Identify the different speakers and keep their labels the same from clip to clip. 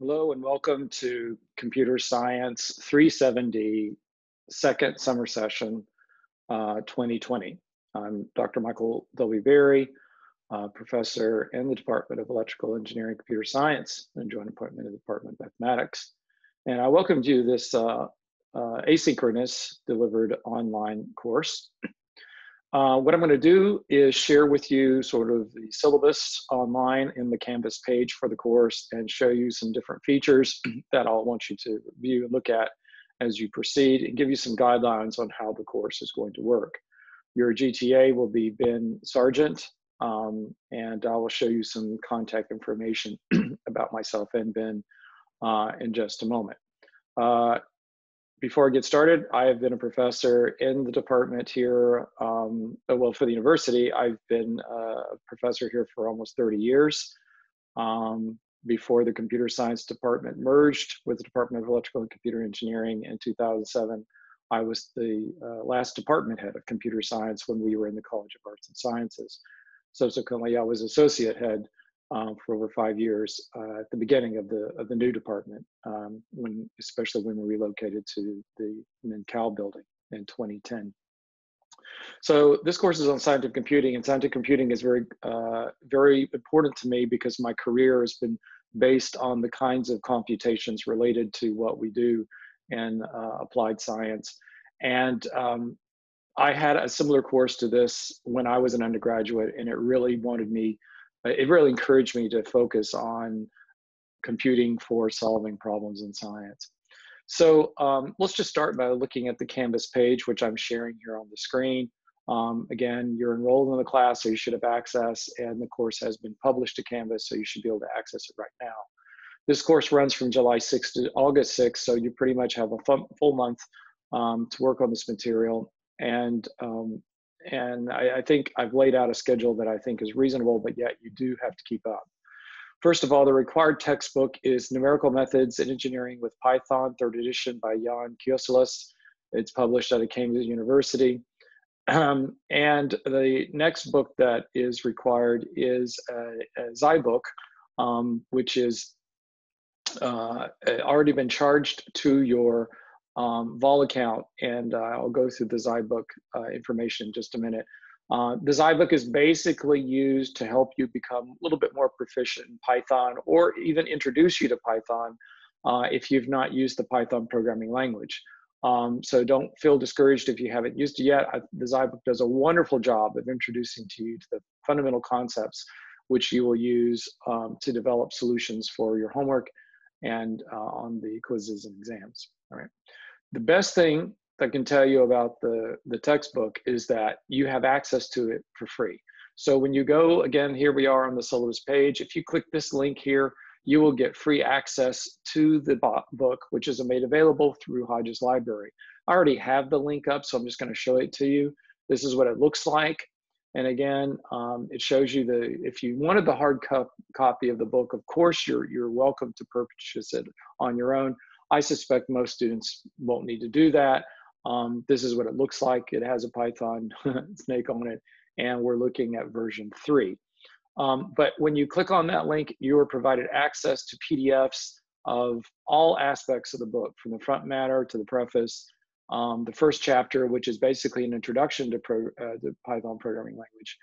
Speaker 1: Hello and welcome to Computer Science 370 second summer session uh, 2020. I'm Dr. Michael W. Berry, uh, professor in the Department of Electrical Engineering Computer Science and joint appointment in the Department of Mathematics. And I welcome you to this uh, uh asynchronous delivered online course. Uh, what I'm going to do is share with you sort of the syllabus online in the Canvas page for the course and show you some different features that I'll want you to view and look at as you proceed and give you some guidelines on how the course is going to work. Your GTA will be Ben Sargent, um, and I will show you some contact information about myself and Ben uh, in just a moment. Uh, before I get started, I have been a professor in the department here. Um, uh, well, for the university, I've been a professor here for almost 30 years. Um, before the computer science department merged with the Department of Electrical and Computer Engineering in 2007, I was the uh, last department head of computer science when we were in the College of Arts and Sciences. Subsequently, I was associate head um, for over five years uh, at the beginning of the of the new department, um, when especially when we relocated to the Min Kao building in 2010. So this course is on scientific computing, and scientific computing is very uh, very important to me because my career has been based on the kinds of computations related to what we do in uh, applied science. And um, I had a similar course to this when I was an undergraduate, and it really wanted me it really encouraged me to focus on computing for solving problems in science. So um, let's just start by looking at the Canvas page, which I'm sharing here on the screen. Um, again, you're enrolled in the class, so you should have access, and the course has been published to Canvas, so you should be able to access it right now. This course runs from July 6th to August 6th, so you pretty much have a full month um, to work on this material. And um, and I, I, think I've laid out a schedule that I think is reasonable, but yet you do have to keep up. First of all, the required textbook is Numerical Methods in Engineering with Python, third edition by Jaan Kiusalaas. It's published at a Cambridge University. Um, and the next book that is required is a, a Zybook, um, which is uh, already been charged to your um, Vol account, and uh, I'll go through the Zybook uh, information in just a minute. Uh, the Zybook is basically used to help you become a little bit more proficient in Python or even introduce you to Python uh, if you've not used the Python programming language. Um, so don't feel discouraged if you haven't used it yet. I, the Zybook does a wonderful job of introducing to you to the fundamental concepts which you will use um, to develop solutions for your homework and uh, on the quizzes and exams. All right the best thing I can tell you about the, the textbook is that you have access to it for free. So when you go, again, here we are on the syllabus page. If you click this link here, you will get free access to the book, which is made available through Hodges Library. I already have the link up, so I'm just gonna show it to you. This is what it looks like. And again, um, it shows you the, if you wanted the hard co copy of the book, of course, you're, you're welcome to purchase it on your own. I suspect most students won't need to do that. Um, this is what it looks like. It has a Python snake on it, and we're looking at version three. Um, but when you click on that link, you are provided access to PDFs of all aspects of the book, from the front matter to the preface, um, the first chapter, which is basically an introduction to pro, uh, the Python programming language,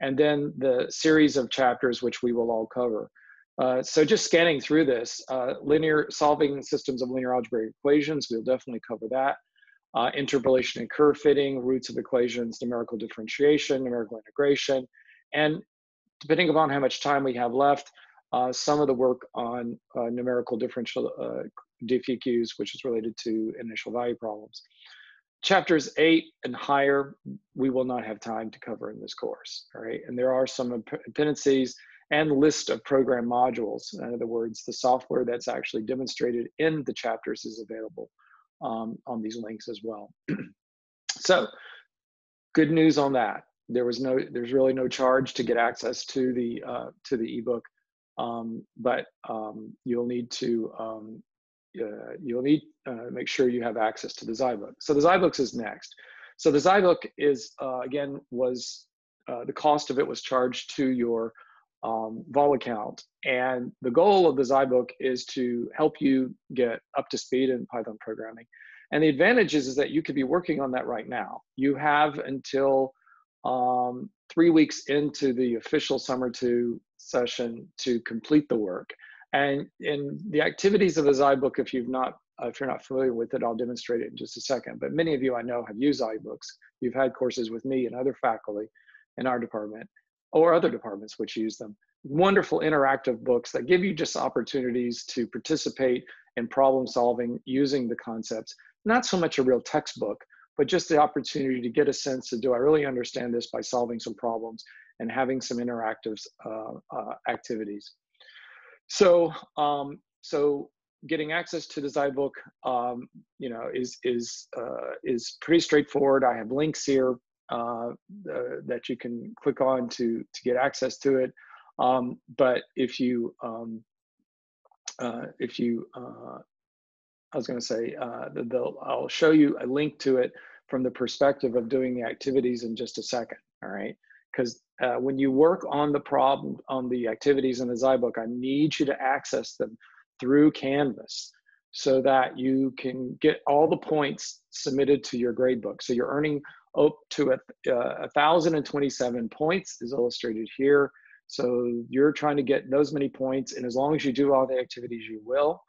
Speaker 1: and then the series of chapters, which we will all cover. Uh, so just scanning through this, uh, linear solving systems of linear algebraic equations, we'll definitely cover that. Uh, interpolation and curve fitting, roots of equations, numerical differentiation, numerical integration, and depending upon how much time we have left, uh, some of the work on uh, numerical differential DFQs, which is related to initial value problems. Chapters eight and higher, we will not have time to cover in this course, all right? And there are some appendices and list of program modules. In other words, the software that's actually demonstrated in the chapters is available um, on these links as well. so good news on that. There was no, there's really no charge to get access to the, uh, to the ebook, um, but um, you'll need to, um, uh, you'll need uh, make sure you have access to the Zybook. So the Zybooks is next. So the Zybook is, uh, again, was, uh, the cost of it was charged to your um, vol account. And the goal of the Zybook is to help you get up to speed in Python programming. And the advantage is, is that you could be working on that right now. You have until um, three weeks into the official summer two session to complete the work. And in the activities of the Zybook, if you've not, if you're not familiar with it, I'll demonstrate it in just a second. But many of you I know have used Zybooks. You've had courses with me and other faculty in our department or other departments which use them. Wonderful interactive books that give you just opportunities to participate in problem solving using the concepts. Not so much a real textbook, but just the opportunity to get a sense of do I really understand this by solving some problems and having some interactive uh, uh, activities. So, um, so getting access to the Zybook, um, you know, is is uh, is pretty straightforward. I have links here uh, that you can click on to to get access to it. Um, but if you um, uh, if you uh, I was going to say uh, they'll I'll show you a link to it from the perspective of doing the activities in just a second. All right, because uh, when you work on the problem on the activities in the Zybook, I need you to access them through Canvas so that you can get all the points submitted to your gradebook. So you're earning up to a, uh, 1,027 points is illustrated here. So you're trying to get those many points, and as long as you do all the activities, you will.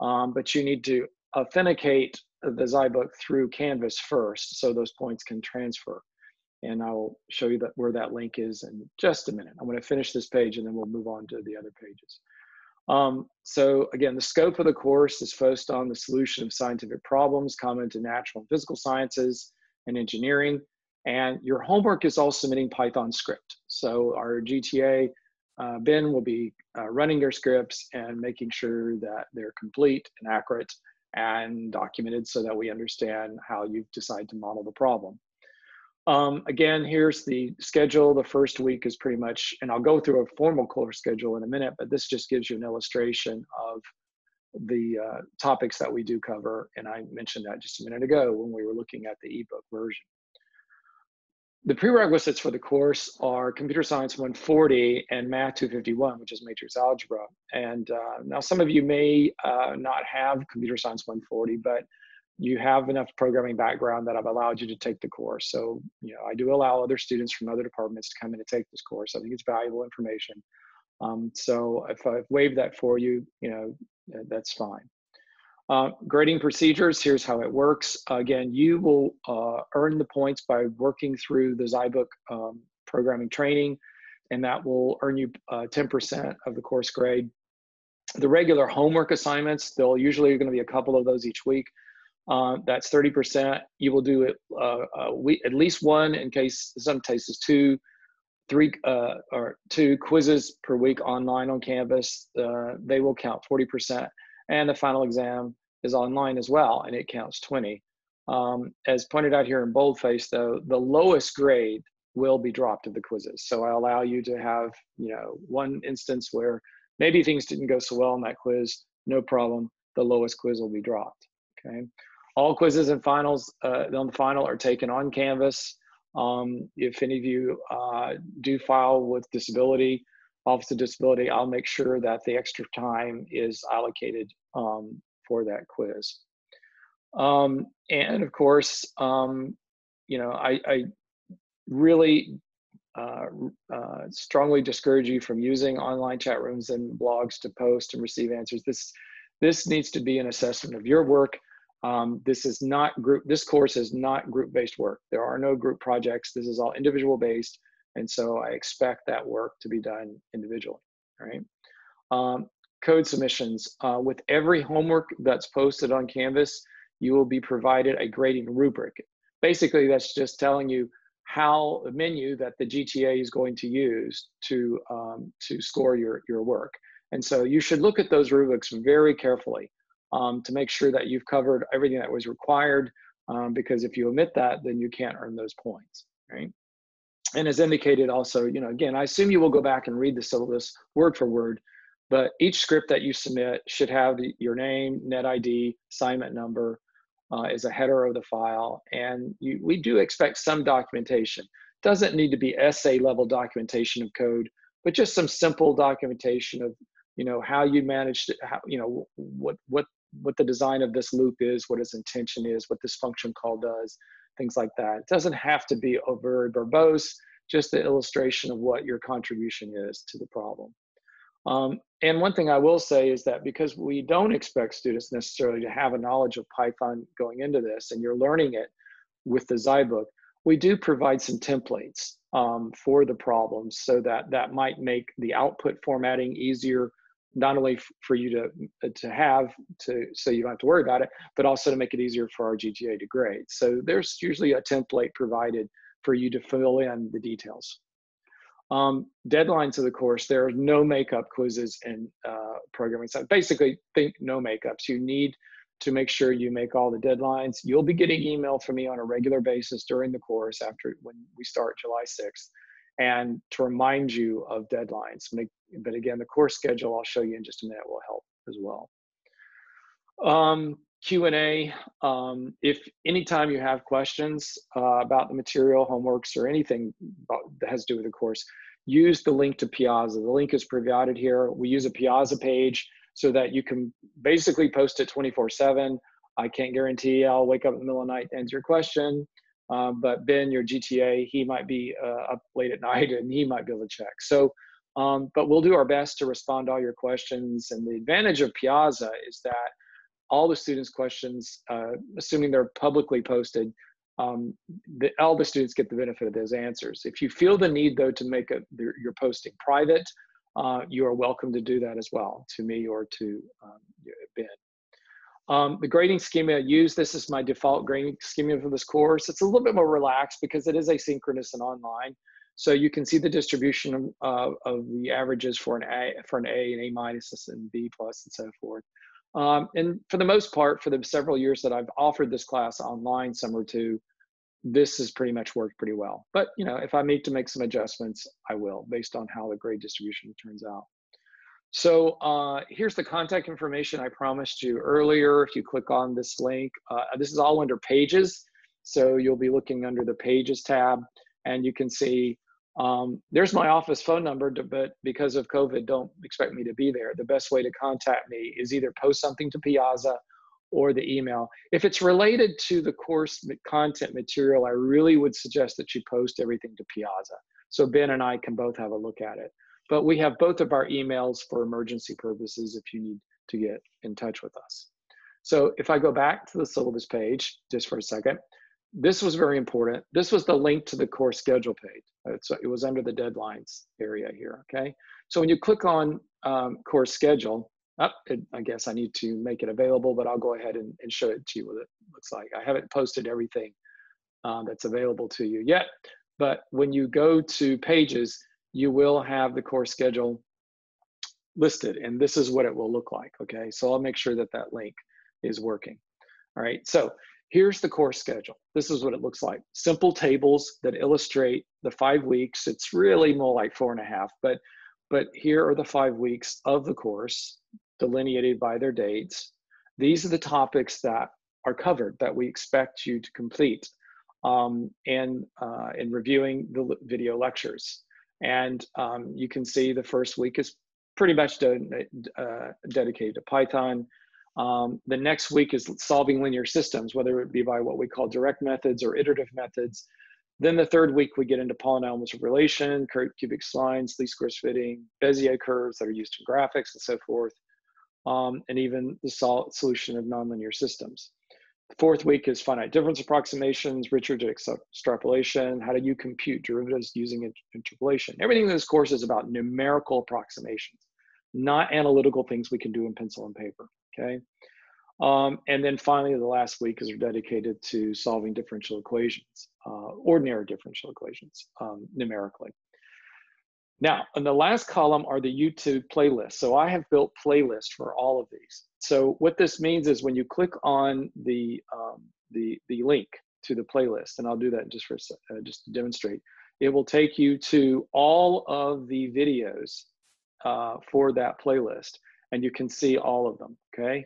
Speaker 1: Um, but you need to authenticate the Zybook through Canvas first, so those points can transfer. And I'll show you that where that link is in just a minute. I'm going to finish this page, and then we'll move on to the other pages. Um, so again, the scope of the course is focused on the solution of scientific problems common to natural and physical sciences and engineering. And your homework is all submitting Python script. So our GTA, uh, Ben will be uh, running your scripts and making sure that they're complete and accurate and documented so that we understand how you've decided to model the problem. Um, again, here's the schedule. The first week is pretty much, and I'll go through a formal course schedule in a minute, but this just gives you an illustration of the uh, topics that we do cover. And I mentioned that just a minute ago when we were looking at the ebook version. The prerequisites for the course are Computer Science 140 and Math 251, which is matrix algebra. And uh, now some of you may uh, not have Computer Science 140, but you have enough programming background that I've allowed you to take the course. So, you know, I do allow other students from other departments to come in and take this course. I think it's valuable information. Um, so if I've waived that for you, you know, that's fine. Uh, grading procedures, here's how it works. Again, you will uh, earn the points by working through the Zybook um, programming training, and that will earn you 10% uh, of the course grade. The regular homework assignments, there'll usually going to be a couple of those each week. Uh, that's 30%. You will do it uh, at least one in case, some cases two, three uh, or two quizzes per week online on Canvas. Uh, they will count 40%. And the final exam is online as well, and it counts 20. Um, as pointed out here in boldface, though, the lowest grade will be dropped of the quizzes. So I allow you to have, you know, one instance where maybe things didn't go so well in that quiz, no problem. The lowest quiz will be dropped. Okay. All quizzes and finals uh, on the final are taken on Canvas. Um, if any of you uh, do file with disability, Office of Disability, I'll make sure that the extra time is allocated um, for that quiz. Um, and of course, um, you know, I, I really uh, uh, strongly discourage you from using online chat rooms and blogs to post and receive answers. This, this needs to be an assessment of your work um, this is not group, this course is not group-based work. There are no group projects. This is all individual-based. And so I expect that work to be done individually, right? Um, code submissions. Uh, with every homework that's posted on Canvas, you will be provided a grading rubric. Basically, that's just telling you how the menu that the GTA is going to use to, um, to score your, your work. And so you should look at those rubrics very carefully um, to make sure that you've covered everything that was required. Um, because if you omit that, then you can't earn those points, right? And as indicated also, you know, again, I assume you will go back and read the syllabus word for word, but each script that you submit should have the, your name, net ID, assignment number uh, as a header of the file. And you, we do expect some documentation. Doesn't need to be essay level documentation of code, but just some simple documentation of, you know, how you managed, how, you know, what, what, what the design of this loop is, what its intention is, what this function call does, things like that. It doesn't have to be very verbose, just the illustration of what your contribution is to the problem. Um, and one thing I will say is that because we don't expect students necessarily to have a knowledge of Python going into this, and you're learning it with the Zybook, we do provide some templates um, for the problems so that that might make the output formatting easier, not only for you to, uh, to have to so you don't have to worry about it, but also to make it easier for our GTA to grade. So there's usually a template provided for you to fill in the details. Um, deadlines of the course, there are no makeup quizzes in uh, programming. So basically, think no makeups. You need to make sure you make all the deadlines. You'll be getting email from me on a regular basis during the course after when we start July 6th and to remind you of deadlines. But again, the course schedule I'll show you in just a minute will help as well. Um, Q&A, um, if anytime you have questions uh, about the material, homeworks, or anything that has to do with the course, use the link to Piazza. The link is provided here. We use a Piazza page so that you can basically post it 24 7. I can't guarantee I'll wake up in the middle of the night to answer your question. Uh, but Ben, your GTA, he might be uh, up late at night and he might be able to check. So, um, but we'll do our best to respond to all your questions. And the advantage of Piazza is that all the students' questions, uh, assuming they're publicly posted, um, the, all the students get the benefit of those answers. If you feel the need, though, to make a, your posting private, uh, you are welcome to do that as well to me or to um, Ben. Um, the grading schema I use, this is my default grading schema for this course. It's a little bit more relaxed because it is asynchronous and online. So you can see the distribution of, uh, of the averages for an A, for an A and A minus and B plus and so forth. Um, and for the most part, for the several years that I've offered this class online, summer two, this has pretty much worked pretty well. But you know, if I need to make some adjustments, I will based on how the grade distribution turns out. So uh, here's the contact information I promised you earlier. If you click on this link, uh, this is all under pages. So you'll be looking under the pages tab and you can see um, there's my office phone number, but because of COVID, don't expect me to be there. The best way to contact me is either post something to Piazza or the email. If it's related to the course content material, I really would suggest that you post everything to Piazza. So Ben and I can both have a look at it. But we have both of our emails for emergency purposes if you need to get in touch with us. So if I go back to the syllabus page just for a second, this was very important. This was the link to the course schedule page. So it was under the deadlines area here, okay? So when you click on um, course schedule, oh, it, I guess I need to make it available, but I'll go ahead and, and show it to you what it looks like. I haven't posted everything um, that's available to you yet, but when you go to pages, you will have the course schedule listed, and this is what it will look like, okay? So I'll make sure that that link is working. All right, so here's the course schedule. This is what it looks like. Simple tables that illustrate the five weeks. It's really more like four and a half, but, but here are the five weeks of the course delineated by their dates. These are the topics that are covered that we expect you to complete um, and uh, in reviewing the video lectures. And um, you can see the first week is pretty much de uh, dedicated to Python. Um, the next week is solving linear systems, whether it be by what we call direct methods or iterative methods. Then the third week, we get into polynomial interpolation, cubic splines, least squares fitting, Bezier curves that are used in graphics and so forth, um, and even the solution of nonlinear systems. Fourth week is finite difference approximations, Richardson extrapolation, how do you compute derivatives using interpolation. Everything in this course is about numerical approximations, not analytical things we can do in pencil and paper okay? Um, and then finally, the last week is dedicated to solving differential equations, uh, ordinary differential equations, um, numerically. Now, in the last column are the YouTube playlists. So I have built playlists for all of these. So what this means is when you click on the, um, the, the link to the playlist, and I'll do that just for uh, just to demonstrate, it will take you to all of the videos uh, for that playlist and you can see all of them, okay?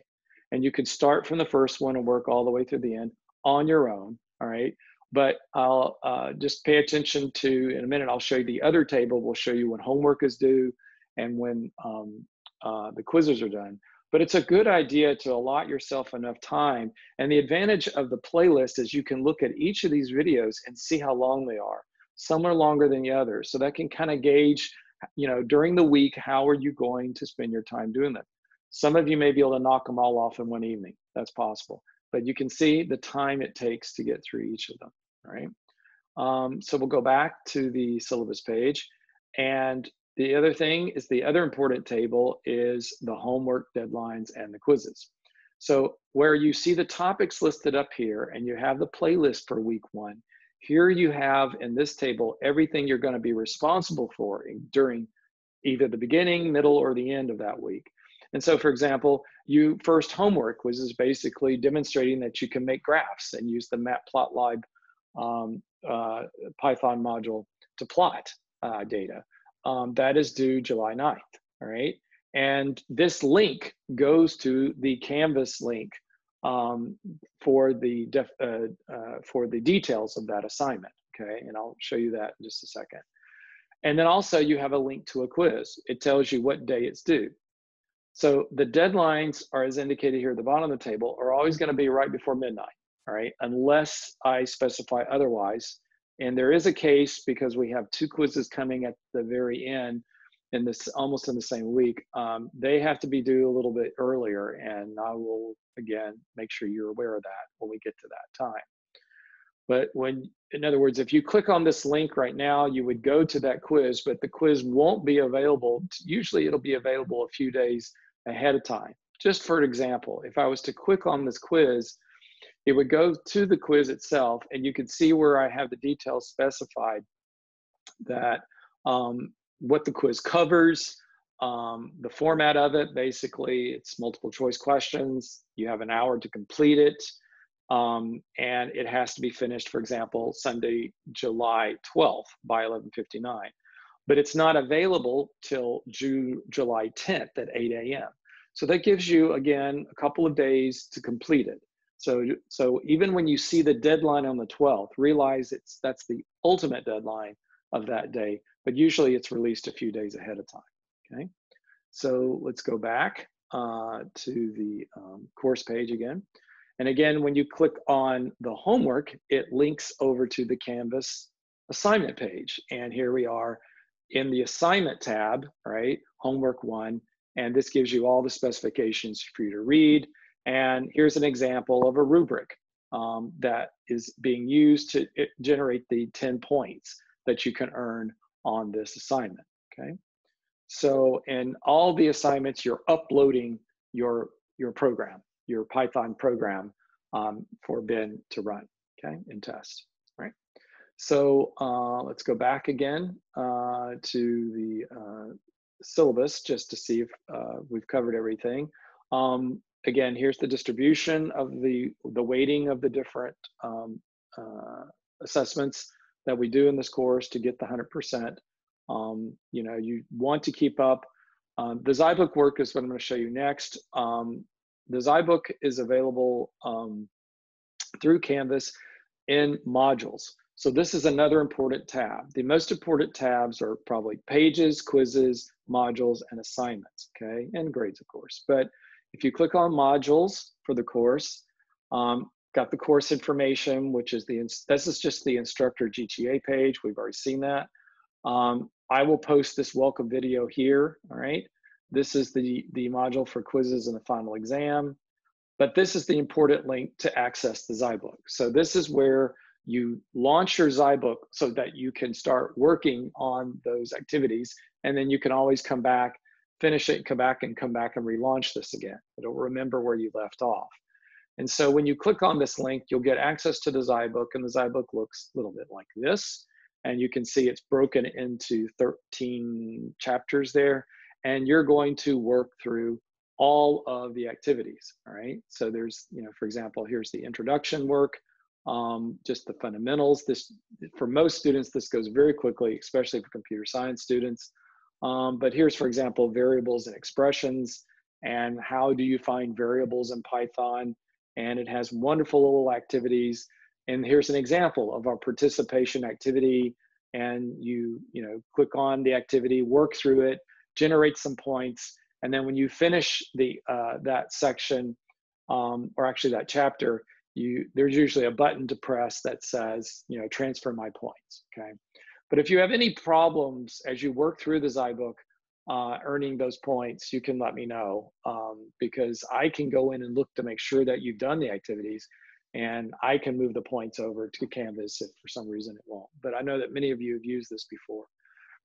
Speaker 1: And you can start from the first one and work all the way through the end on your own, all right? but I'll uh, just pay attention to, in a minute, I'll show you the other table. We'll show you when homework is due and when um, uh, the quizzes are done. But it's a good idea to allot yourself enough time. And the advantage of the playlist is you can look at each of these videos and see how long they are. Some are longer than the others. So that can kind of gauge, you know, during the week, how are you going to spend your time doing them? Some of you may be able to knock them all off in one evening. That's possible. But you can see the time it takes to get through each of them, right? Um, so we'll go back to the syllabus page. And the other thing is the other important table is the homework deadlines and the quizzes. So where you see the topics listed up here and you have the playlist for week one, here you have in this table everything you're going to be responsible for during either the beginning, middle, or the end of that week. And so, for example, you first homework was is basically demonstrating that you can make graphs and use the matplotlib um, uh, Python module to plot uh, data um, that is due July 9th, all right? And this link goes to the Canvas link um, for the def, uh, uh, for the details of that assignment, okay? And I'll show you that in just a second. And then also you have a link to a quiz. It tells you what day it's due. So the deadlines are as indicated here at the bottom of the table are always gonna be right before midnight, all right? Unless I specify otherwise. And there is a case because we have two quizzes coming at the very end in this almost in the same week. Um, they have to be due a little bit earlier, and I will again make sure you're aware of that when we get to that time. But when, in other words, if you click on this link right now, you would go to that quiz, but the quiz won't be available. Usually it'll be available a few days ahead of time. Just for example, if I was to click on this quiz, it would go to the quiz itself and you can see where I have the details specified that um, what the quiz covers, um, the format of it, basically it's multiple choice questions. You have an hour to complete it. Um, and it has to be finished, for example, Sunday, July 12th by 1159. But it's not available till June, July 10th at 8 a.m. So that gives you, again, a couple of days to complete it. So, so even when you see the deadline on the 12th, realize it's that's the ultimate deadline of that day, but usually it's released a few days ahead of time, okay? So let's go back uh, to the um, course page again. And again, when you click on the homework, it links over to the Canvas assignment page. And here we are in the assignment tab, right? Homework one. And this gives you all the specifications for you to read. And here's an example of a rubric um, that is being used to generate the 10 points that you can earn on this assignment, okay? So in all the assignments, you're uploading your, your program, your Python program um, for Ben to run, okay, and test, right? So uh, let's go back again uh, to the uh, syllabus just to see if uh, we've covered everything. Um, again, here's the distribution of the, the weighting of the different um, uh, assessments that we do in this course to get the 100%. Um, you know, you want to keep up. Um, the Zybook work is what I'm going to show you next. Um, the Zybook is available um, through Canvas in modules. So this is another important tab. The most important tabs are probably pages, quizzes, modules, and assignments, okay? And grades, of course. But if you click on modules for the course, um, got the course information, which is the, this is just the instructor GTA page. We've already seen that. Um, I will post this welcome video here, all right? This is the, the module for quizzes and the final exam. But this is the important link to access the Zybook. So this is where you launch your Zybook so that you can start working on those activities. And then you can always come back finish it, and come back and come back and relaunch this again. It'll remember where you left off. And so when you click on this link, you'll get access to the Zybook and the Zybook looks a little bit like this. And you can see it's broken into 13 chapters there. And you're going to work through all of the activities, all right? So there's, you know, for example, here's the introduction work, um, just the fundamentals. This, for most students, this goes very quickly, especially for computer science students. Um, but here's, for example, variables and expressions, and how do you find variables in Python? And it has wonderful little activities and here's an example of our participation activity. And you, you know, click on the activity, work through it, generate some points, and then when you finish the uh, that section, um, or actually that chapter, you there's usually a button to press that says, you know, transfer my points. Okay. But if you have any problems as you work through the Zybook, uh, earning those points, you can let me know um, because I can go in and look to make sure that you've done the activities and I can move the points over to Canvas if for some reason it won't. But I know that many of you have used this before.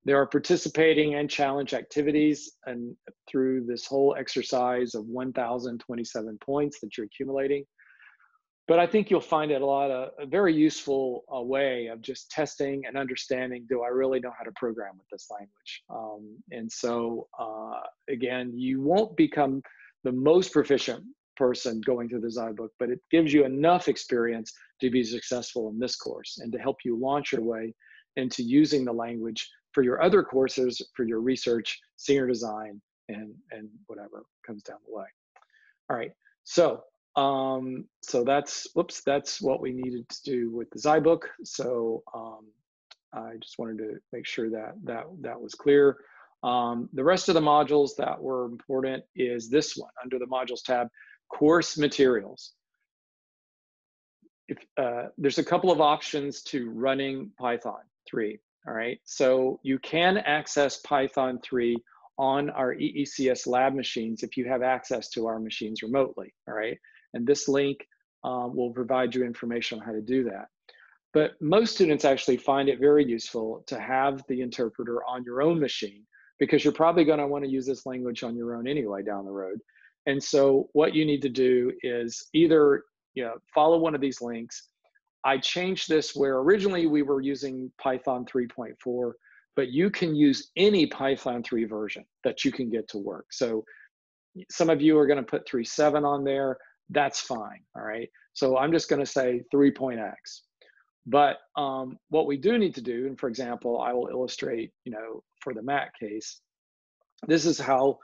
Speaker 1: There are participating and challenge activities and through this whole exercise of 1,027 points that you're accumulating. But I think you'll find it a lot of a very useful uh, way of just testing and understanding, do I really know how to program with this language? Um, and so uh, again, you won't become the most proficient person going through the Zybook, but it gives you enough experience to be successful in this course and to help you launch your way into using the language for your other courses, for your research, senior design, and, and whatever comes down the way. All right, so um, so that's, whoops, that's what we needed to do with the Zybook. So um, I just wanted to make sure that that, that was clear. Um, the rest of the modules that were important is this one under the modules tab, course materials. If, uh, there's a couple of options to running Python 3. All right, so you can access Python 3 on our EECS lab machines if you have access to our machines remotely. All right, and this link um, will provide you information on how to do that. But most students actually find it very useful to have the interpreter on your own machine because you're probably going to want to use this language on your own anyway down the road. And so what you need to do is either you know, follow one of these links. I changed this where originally we were using Python 3.4, but you can use any Python 3 version that you can get to work. So some of you are going to put 3.7 on there. That's fine. All right. So I'm just going to say 3.x. But um, what we do need to do, and for example, I will illustrate, you know, for the Mac case, this is how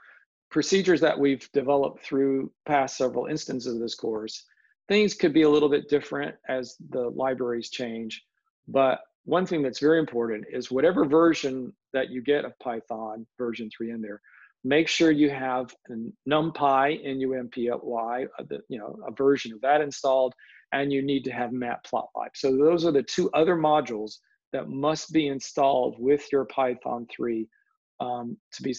Speaker 1: procedures that we've developed through past several instances of this course, things could be a little bit different as the libraries change. But one thing that's very important is whatever version that you get of Python, version three in there, make sure you have NumPy, N-U-M-P-Y, uh, you know, a version of that installed, and you need to have matplotlib. So those are the two other modules that must be installed with your Python 3 um, to be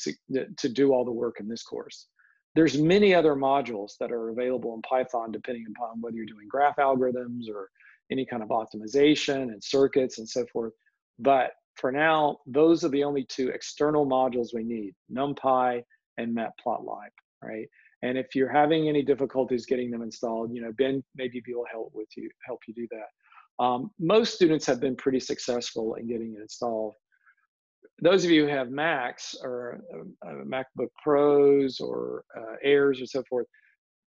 Speaker 1: to do all the work in this course. There's many other modules that are available in Python depending upon whether you're doing graph algorithms or any kind of optimization and circuits and so forth. But for now, those are the only two external modules we need, NumPy and Matplotlib, right? And if you're having any difficulties getting them installed, you know, Ben maybe will help with you, help you do that. Um, most students have been pretty successful in getting it installed those of you who have Macs or uh, MacBook Pros or uh, Airs or so forth,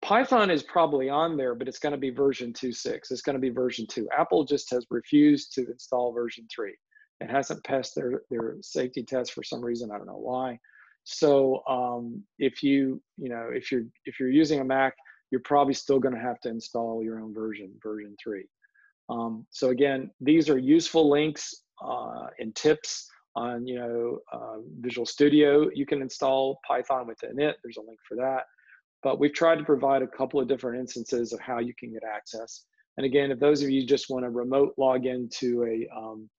Speaker 1: Python is probably on there, but it's going to be version 2.6. It's going to be version 2. Apple just has refused to install version 3. It hasn't passed their, their safety test for some reason. I don't know why. So um, if you you know if you're if you're using a Mac, you're probably still going to have to install your own version, version 3. Um, so again, these are useful links uh, and tips on you know uh, Visual Studio. You can install Python within it. There's a link for that. But we've tried to provide a couple of different instances of how you can get access. And again, if those of you just want to remote log into a um,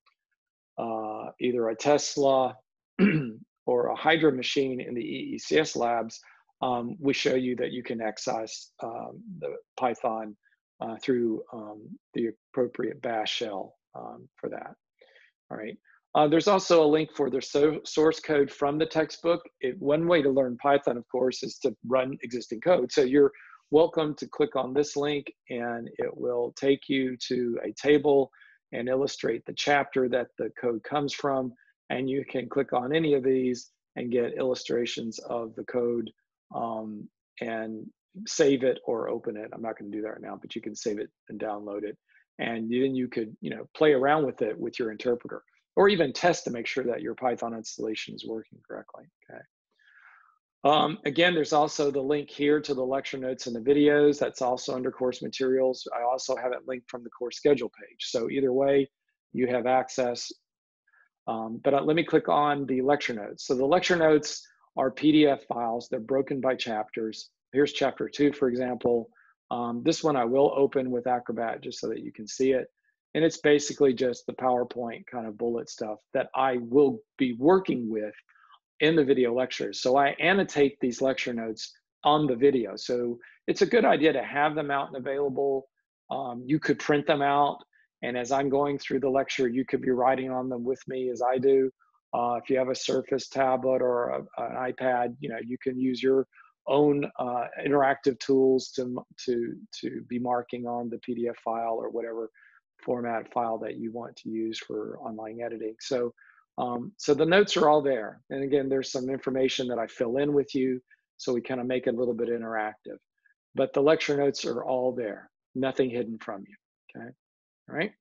Speaker 1: uh, either a Tesla or a Hydra machine in the EECS labs, um, we show you that you can access um, the Python uh, through um, the appropriate bash shell um, for that. All right. Uh, there's also a link for the so source code from the textbook. It, one way to learn Python, of course, is to run existing code. So you're welcome to click on this link and it will take you to a table and illustrate the chapter that the code comes from. And you can click on any of these and get illustrations of the code um, and save it or open it. I'm not going to do that right now, but you can save it and download it. And then you could, you know, play around with it with your interpreter or even test to make sure that your Python installation is working correctly, okay? Um, again, there's also the link here to the lecture notes and the videos. That's also under course materials. I also have it linked from the course schedule page. So either way, you have access. Um, but uh, let me click on the lecture notes. So the lecture notes are PDF files. They're broken by chapters. Here's chapter two, for example. Um, this one I will open with Acrobat just so that you can see it. And it's basically just the PowerPoint kind of bullet stuff that I will be working with in the video lectures. So I annotate these lecture notes on the video. So it's a good idea to have them out and available. Um, you could print them out. And as I'm going through the lecture, you could be writing on them with me as I do. Uh, if you have a Surface tablet or a, an iPad, you know, you can use your own uh, interactive tools to, to, to be marking on the PDF file or whatever format file that you want to use for online editing. So um, so the notes are all there. And again, there's some information that I fill in with you. So we kind of make it a little bit interactive. But the lecture notes are all there, nothing hidden from you. Okay. All right.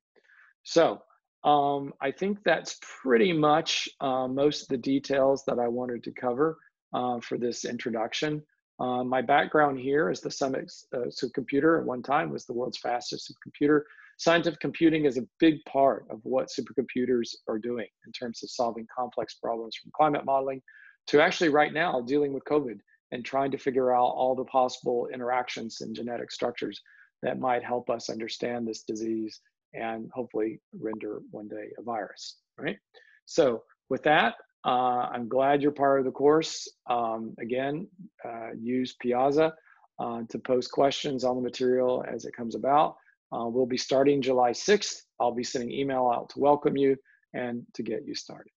Speaker 1: So um, I think that's pretty much uh, most of the details that I wanted to cover uh, for this introduction. Uh, my background here is the Summit uh, supercomputer at one time was the world's fastest supercomputer scientific computing is a big part of what supercomputers are doing in terms of solving complex problems from climate modeling to actually right now dealing with COVID and trying to figure out all the possible interactions and genetic structures that might help us understand this disease and hopefully render one day a virus, right? So with that, uh, I'm glad you're part of the course. Um, again, uh, use Piazza uh, to post questions on the material as it comes about. Uh, we'll be starting July 6th. I'll be sending email out to welcome you and to get you started.